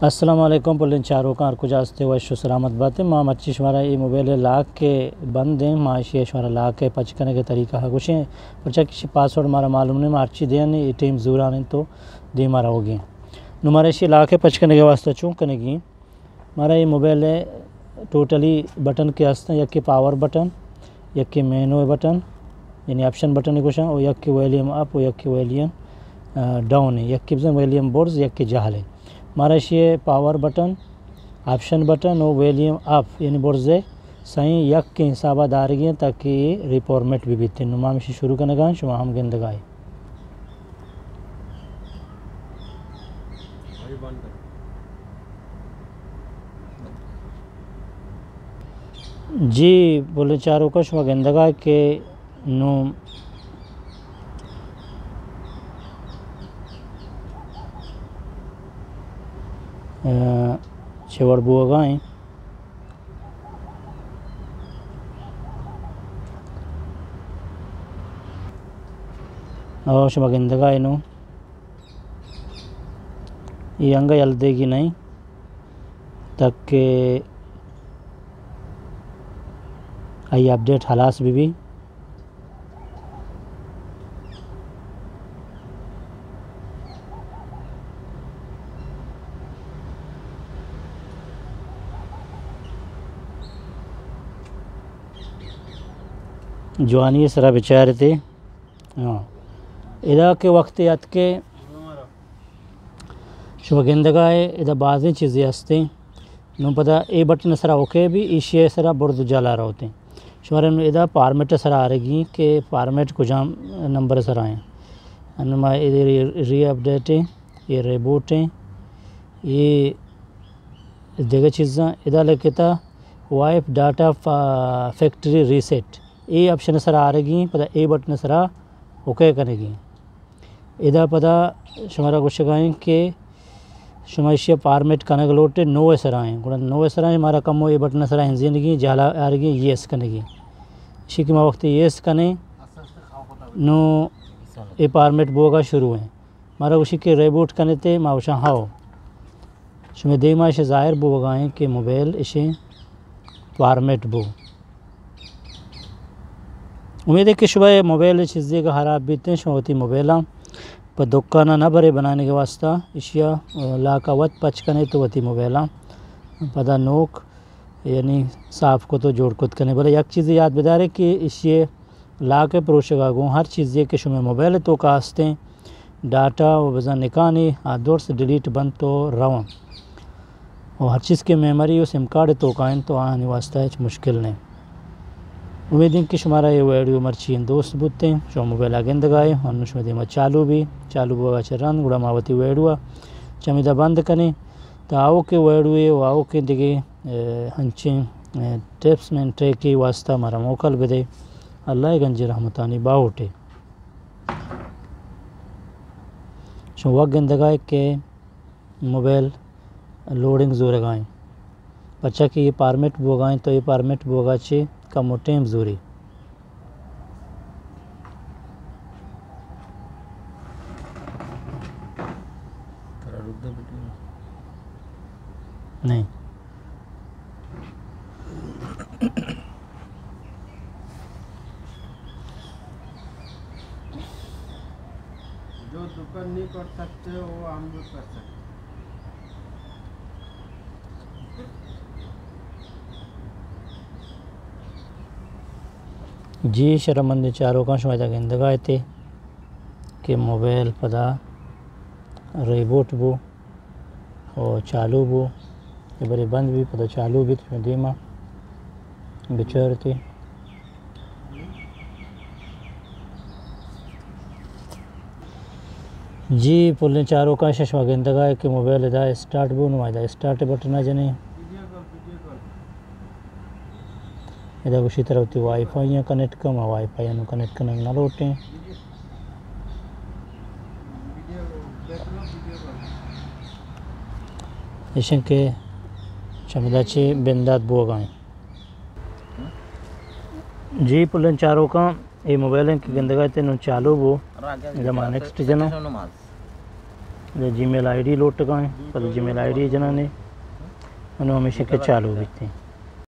वालेकुम पुलिन चारों का कुछ आस्ते व सलामत बातें माँ मच्छी शुमारा ये मोबाइल लाख के बंद हैं माशी शुमारा लाख के पच करने के तरीका है कुछ पर चाहे किसी पासवर्ड मारा मालूम नहीं मार्ची दें नहीं टीम जूर आने तो दे मारा होगी नुमारा इसी लाख के पच करने के वास्ते चूँ करेगी हमारा ये मोबाइल है टोटली बटन के आस्ते यक के पावर बटन यक के मेनू बटन यानी ऑप्शन बटन है कुछ और यक के वॉल्यूम अप और यक के वॉल्यूम डाउन है यक के वॉल्यूम बोर्ड्स यक के जहल है हमारा ये पावर बटन ऑप्शन बटन और वॉल्यूम अप यानी बोर्जे सही यक के हिसाब दारगी ताकि रिपोर्मेंट भी बीते। नुमा में शुरू करने का शुमा हम गेंदगाई जी बोले चारों का शुमा गेंदगा के नु sevarbuagain और शमगिंदगा इनु ये अंग नहीं तक के अपडेट हलास भी, भी। जवानी सरा बेचारे थे हाँ। इदा के वक्त याद के शुभगेंदगा है, इदा बाज़ी चीज़ें हँसते नु पता ए बटन सरा ओके भी इशिए सरा बुर्द जला रहा होते शुमारे इदा फार्मेट सरा आ रही के फार्मेट कुछ नंबर सरा अनुमा री अपडेट है, ये रिबूट है, ये जगह चीज़ा इदा लिखता वाइफ डाटा फैक्ट्री रीसेट। ये ऑप्शन सर पता ए बटन सरा ओके करेगी। इधर पता शुमारा कुछ गाएँ कि शुमाइशिया फार्मेट कनक लोटे नो सर, आए। गुड़ा नो सर, आए हमारा कम हो ये बटन सर ज़िंदगी जाला आ रही येस कनेगी इसी के वक्त येस कने नो ये फार्मेट बोगा शुरू है। हमारा उसी के रेबूट कने थे माउशा हाओ। शुमे दे माशे ज़ाहिर बो गाएँ कि मोबाइल इसे फार्मेट बो उम्मीद है कि सुबह मोबाइल चीज़ें का खराब बीते होती मोबाइल पर दुकाना ना भरे बनाने के वास्ता इशिया ला का वत पच कने तो वती मोबाइल पता नोक, यानी साफ़ को तो जोड़ कुत करने बोले। एक चीज़ याद बता रहे कि इसे ला के परोश गो, हर चीज़ के शुमे मोबाइल तो कास्ते, डाटा व वज़ा निकानी, आदोर से डिलीट बंद तो रवा और हर चीज़ के मेमोरी और सिम कार्ड तो कायन तो आने वास्ता मुश्किल नहीं। उम्मीद है कि शुमारा ये वीडियो मर्ची दोस्त बुते शो मोबाइल आगे दगाए, और नुशमदी चालू भी, चालू बोगा चरन गुड़ा मावती वेड़ुआ चमिदा बंद करें तो आओ के वेड़ुए आओ के दिगे हंचे टिप्स में ट्रे की वास्ता हमारा मोकल बदे अल्लाह गंज रहमतानी बाउटे शो वक्त गंदगाए के मोबाइल लोडिंग ज़ोर गाएँ बच्चा कि ये पारमेट बोगाएँ तो ये पारमेट बोगाचे का मोटेम जोरी नहीं। जो दुकान नहीं कर सकते वो हम लोग कर सकते। जी शर्मंद चारों का शुमाता गेंदगा थे कि मोबाइल पदा रिबोट बो और चालू बो। ये बड़े बंद भी, पता चालू भी तो धीमा बिचर थे। जी पुलिन चारों का शशमा गेंदगा कि मोबाइल इदा स्टार्ट बो, नुमाइदा स्टार्ट बटन आ जने। इधर उसी तरह थी वाईफाई या कनेक्ट कर मैं वाईफाई नु कनेक्ट करने ना लोटे। जैसे के चमदाची बिंदात बो गए। जी, पुलन चारों का, ये मोबाइल की गंदगा तेन चालू वो जमा नेक्स्ट जना। जी मेल आई लोट गए, पर जीमेल आईडी जना ने। उन्होंने हमेशा के चालू बीते हैं